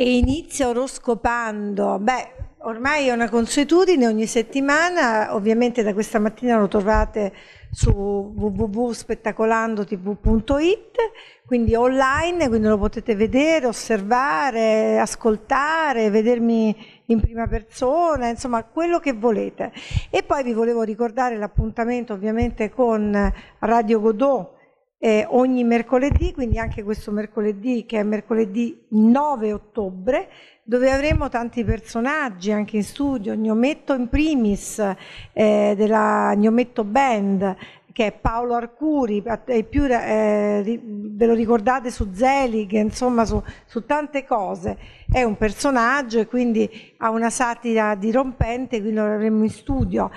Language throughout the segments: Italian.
E inizia oroscopando. Beh, ormai è una consuetudine ogni settimana, ovviamente da questa mattina lo trovate su www.spettacolandotv.it, quindi online, quindi lo potete vedere, osservare, ascoltare, vedermi in prima persona, insomma quello che volete. E poi vi volevo ricordare l'appuntamento ovviamente con Radio Godot eh, ogni mercoledì, quindi anche questo mercoledì che è mercoledì 9 ottobre, dove avremo tanti personaggi anche in studio, Gnometto in primis eh, della Gnometto Band, che è Paolo Arcuri, più, eh, ve lo ricordate su Zelig, insomma su, su, tante cose, è un personaggio e quindi ha una satira dirompente, quindi lo avremo in studio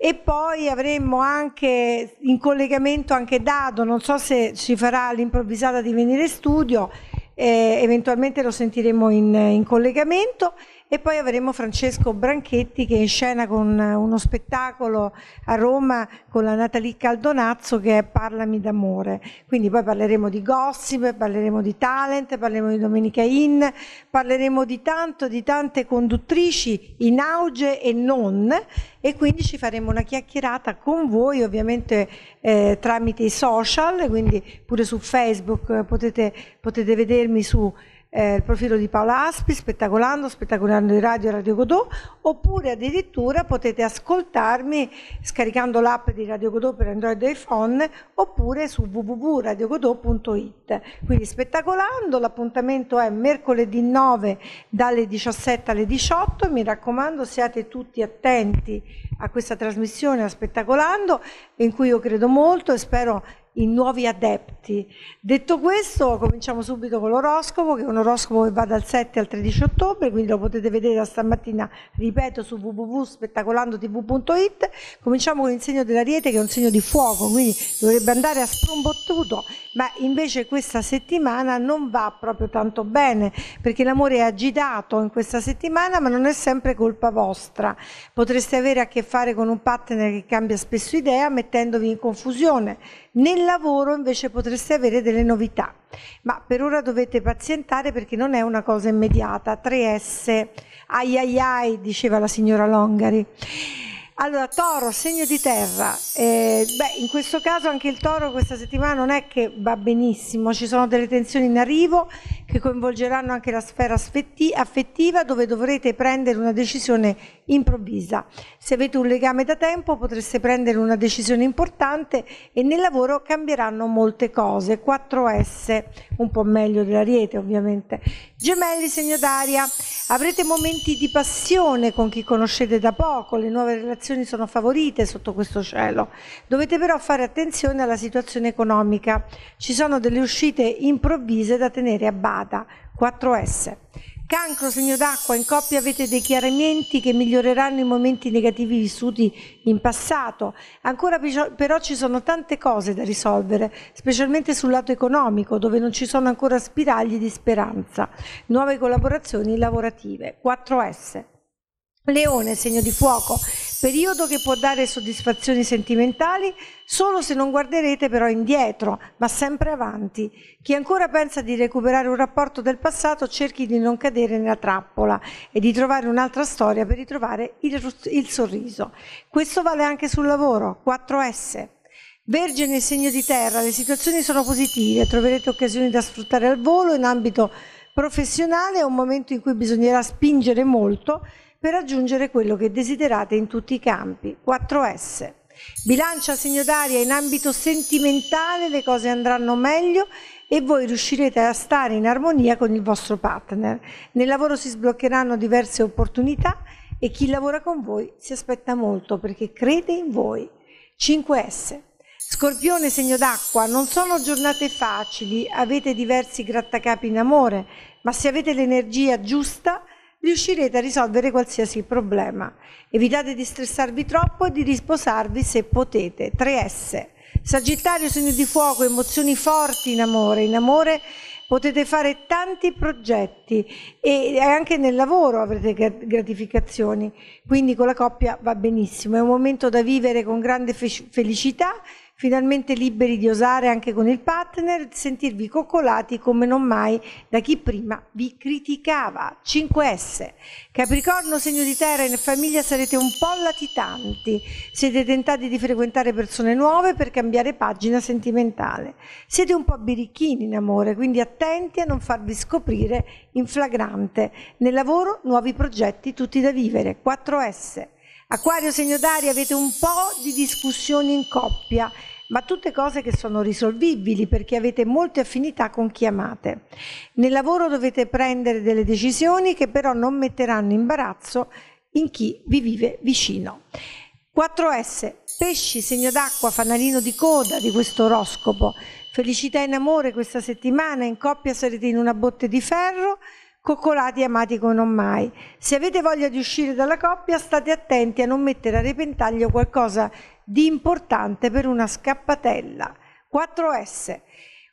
e poi avremmo anche in collegamento anche Dado, non so se ci farà l'improvvisata di venire in studio, eh, eventualmente lo sentiremo in, in collegamento e poi avremo Francesco Branchetti che è in scena con uno spettacolo a Roma con la Natalie Caldonazzo che è Parlami d'amore. Quindi poi parleremo di gossip, parleremo di talent, parleremo di Domenica In, parleremo di tanto, di tante conduttrici in auge e non e quindi ci faremo una chiacchierata con voi ovviamente eh, tramite i social, quindi pure su Facebook potete, potete vedermi su eh, il profilo di Paola Aspi, Spettacolando, Spettacolando di Radio Radio Godot, oppure addirittura potete ascoltarmi scaricando l'app di Radio Godot per Android e iPhone oppure su www.radiogodot.it. Quindi Spettacolando, l'appuntamento è mercoledì 9 dalle 17 alle 18, mi raccomando siate tutti attenti a questa trasmissione a Spettacolando in cui io credo molto e spero in nuovi adepti. Detto questo, cominciamo subito con l'oroscopo, che è un oroscopo che va dal 7 al 13 ottobre, quindi lo potete vedere da stamattina, ripeto, su www.spettacolandotv.it. Cominciamo con il segno dell'ariete, che è un segno di fuoco, quindi dovrebbe andare a sprombattuto, ma invece questa settimana non va proprio tanto bene, perché l'amore è agitato in questa settimana, ma non è sempre colpa vostra. Potreste avere a che fare con un partner che cambia spesso idea, mettendovi in confusione nel lavoro invece potreste avere delle novità, ma per ora dovete pazientare perché non è una cosa immediata. 3S, ai ai ai, diceva la signora Longari. Allora, toro, segno di terra. Eh, beh, in questo caso anche il toro questa settimana non è che va benissimo, ci sono delle tensioni in arrivo che coinvolgeranno anche la sfera affettiva dove dovrete prendere una decisione improvvisa. Se avete un legame da tempo potreste prendere una decisione importante e nel lavoro cambieranno molte cose. 4S, un po' meglio dell'ariete ovviamente. Gemelli, segno d'aria, avrete momenti di passione con chi conoscete da poco, le nuove relazioni sono favorite sotto questo cielo. Dovete però fare attenzione alla situazione economica. Ci sono delle uscite improvvise da tenere a bada. 4S. Cancro, segno d'acqua, in coppia avete dei chiarimenti che miglioreranno i momenti negativi vissuti in passato. Ancora però ci sono tante cose da risolvere, specialmente sul lato economico, dove non ci sono ancora spiragli di speranza. Nuove collaborazioni lavorative. 4S. Leone, segno di fuoco, periodo che può dare soddisfazioni sentimentali solo se non guarderete però indietro, ma sempre avanti. Chi ancora pensa di recuperare un rapporto del passato cerchi di non cadere nella trappola e di trovare un'altra storia per ritrovare il, il sorriso. Questo vale anche sul lavoro, 4S. Vergine, segno di terra, le situazioni sono positive, troverete occasioni da sfruttare al volo in ambito professionale, è un momento in cui bisognerà spingere molto per raggiungere quello che desiderate in tutti i campi. 4S. Bilancia segno d'aria in ambito sentimentale le cose andranno meglio e voi riuscirete a stare in armonia con il vostro partner. Nel lavoro si sbloccheranno diverse opportunità e chi lavora con voi si aspetta molto perché crede in voi. 5S. Scorpione segno d'acqua, non sono giornate facili, avete diversi grattacapi in amore, ma se avete l'energia giusta riuscirete a risolvere qualsiasi problema. Evitate di stressarvi troppo e di risposarvi se potete. 3S. Sagittario, segno di fuoco, emozioni forti in amore. In amore potete fare tanti progetti e anche nel lavoro avrete gratificazioni, quindi con la coppia va benissimo. È un momento da vivere con grande felicità finalmente liberi di osare anche con il partner, sentirvi coccolati come non mai da chi prima vi criticava. 5S. Capricorno, segno di terra, in famiglia sarete un po' latitanti, siete tentati di frequentare persone nuove per cambiare pagina sentimentale. Siete un po' birichini in amore, quindi attenti a non farvi scoprire in flagrante. Nel lavoro nuovi progetti tutti da vivere. 4S. Acquario segno d'aria avete un po' di discussioni in coppia, ma tutte cose che sono risolvibili perché avete molte affinità con chi amate. Nel lavoro dovete prendere delle decisioni che però non metteranno imbarazzo in chi vi vive vicino. 4S, pesci, segno d'acqua, fanalino di coda di questo oroscopo. Felicità in amore questa settimana, in coppia sarete in una botte di ferro coccolati e amati come non mai. Se avete voglia di uscire dalla coppia, state attenti a non mettere a repentaglio qualcosa di importante per una scappatella. 4S.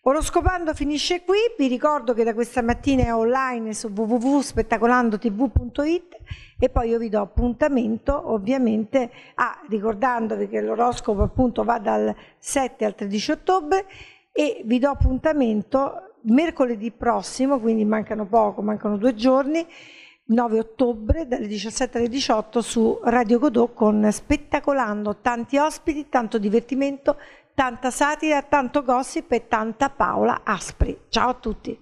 Oroscopando finisce qui, vi ricordo che da questa mattina è online su www.spettacolandotv.it e poi io vi do appuntamento ovviamente, ah, ricordandovi che l'oroscopo appunto va dal 7 al 13 ottobre e vi do appuntamento mercoledì prossimo, quindi mancano poco, mancano due giorni, 9 ottobre dalle 17 alle 18 su Radio Godot con Spettacolando, tanti ospiti, tanto divertimento, tanta satira, tanto gossip e tanta Paola Aspri. Ciao a tutti!